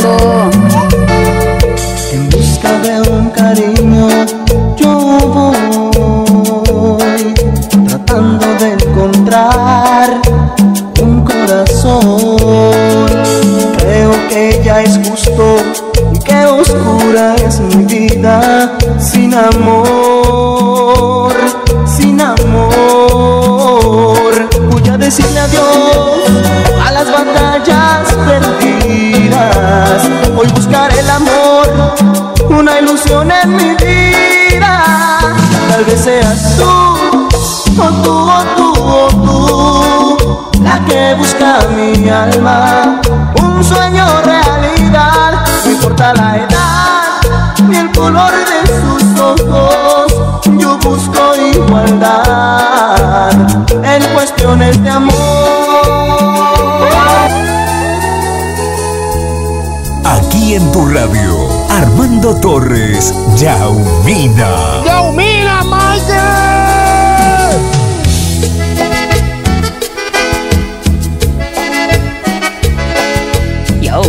amor. Alma. Un sueño realidad, no importa la edad ni el color de sus ojos. Yo busco igualdad en cuestiones de amor. Aquí en tu radio, Armando Torres, Yaumina. ¡Yaumina,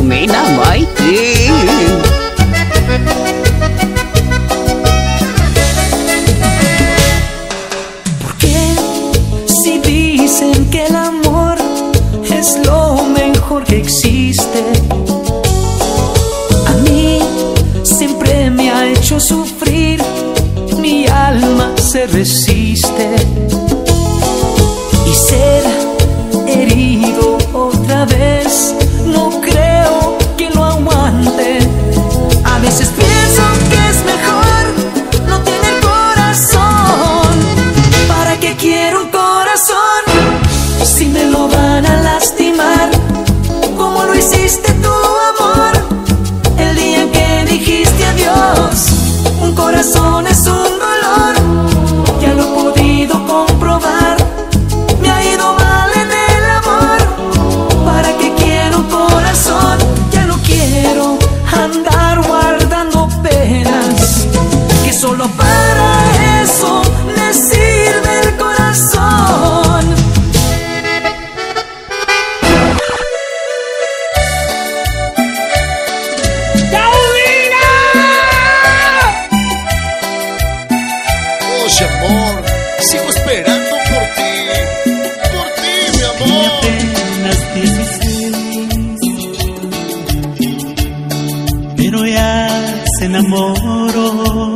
Mikey. qué? Si dicen que el amor es lo mejor que existe. A mí siempre me ha hecho sufrir, mi alma se resiste. Y ser se enamoró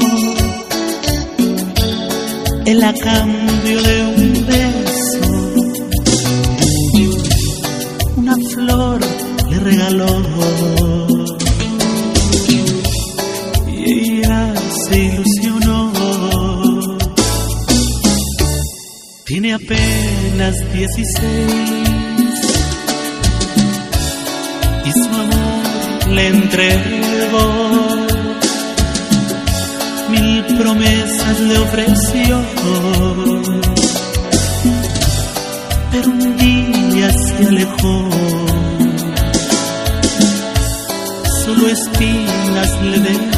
Él a cambio de un beso. Una flor le regaló. Y ella se ilusionó. Tiene apenas 16 y su amor le entregó. Promesas le ofreció, pero un día se alejó. Solo espinas le dejó.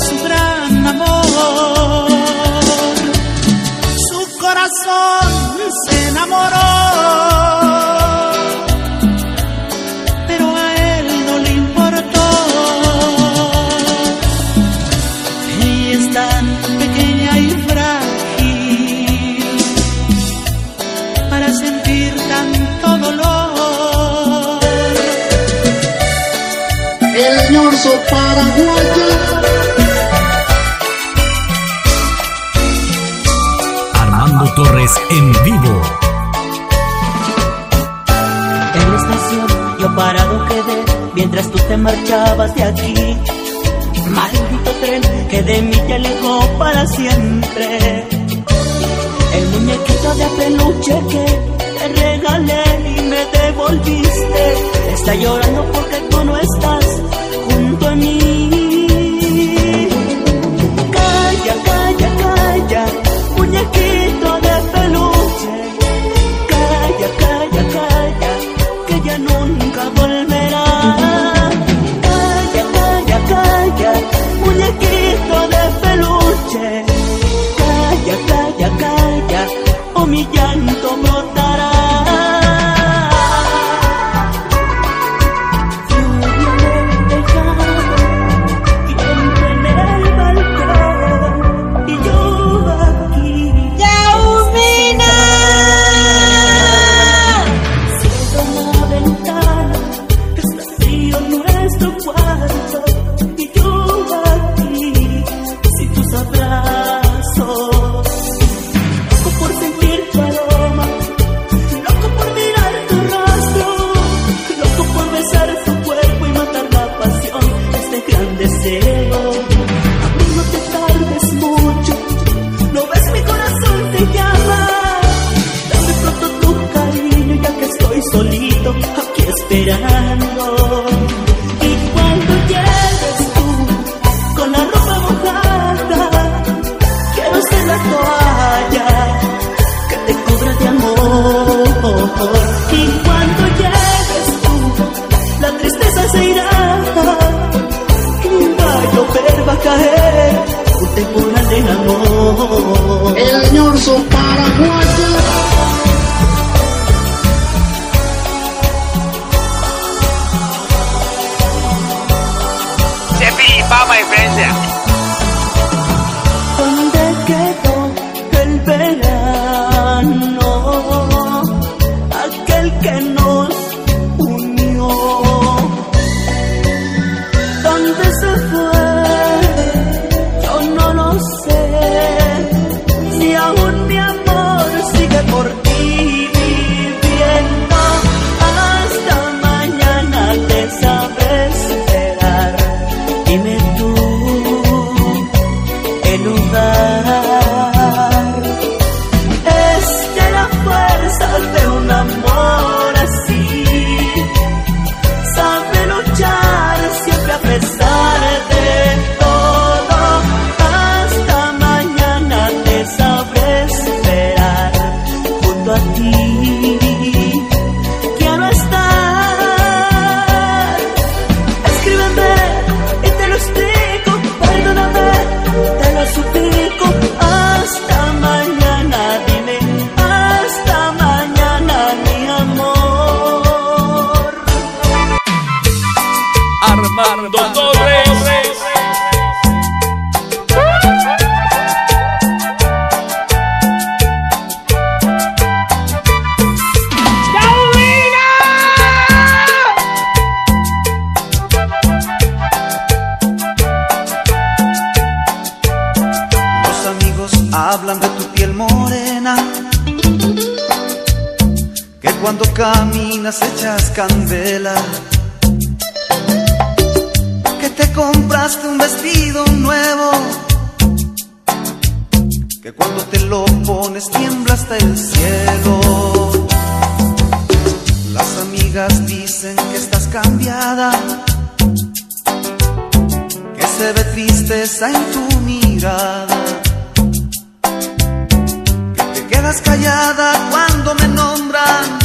Su gran amor. Su corazón se enamoró, pero a él no le importó. Ella es tan pequeña y frágil para sentir tanto dolor. El ñorzo paraguayo. Torres en vivo. En la estación yo parado quedé mientras tú te marchabas de aquí. Maldito tren que de mí te alejó para siempre. El muñequito de peluche que te regalé y me devolviste está llorando porque tú no estás junto a mí. Calla, calla, calla, muñequito Y cuando llegues tú con la ropa mojada, quiero ser la toalla que te cubra de amor. Y cuando llegues tú, la tristeza se irá. Y va a va a caer, te cura de amor. El ñorzo paraguayo. Cuando caminas echas candela, que te compraste un vestido nuevo, que cuando te lo pones tiembla hasta el cielo. Las amigas dicen que estás cambiada. Que se ve tristeza en tu mirada, que te quedas callada cuando me nombran,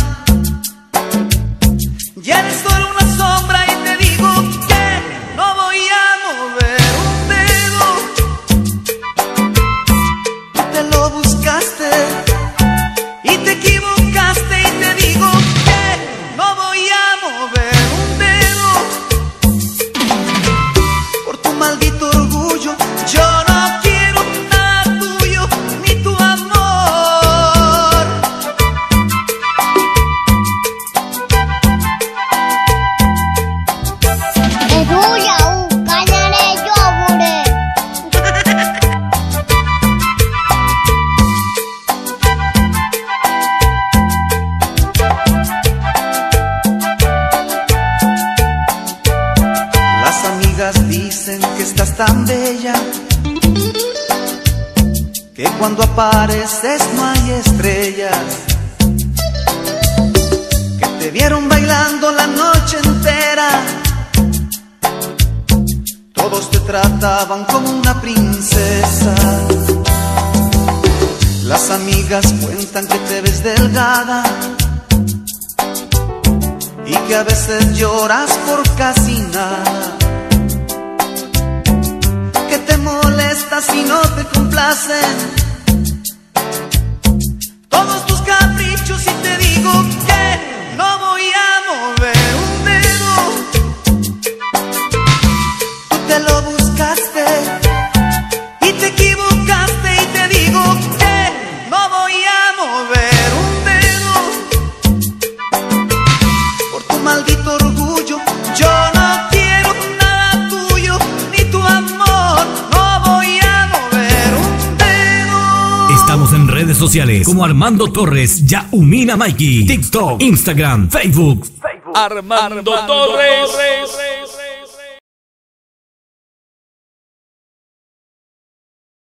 cuando apareces no hay estrellas. Que te vieron bailando la noche entera. Todos te trataban como una princesa. Las amigas cuentan que te ves delgada y que a veces lloras por casi nada. Que te molesta si no te complacen sociales como Armando Torres, Yaumina Mikey, TikTok, Instagram, Facebook. Armando Torres.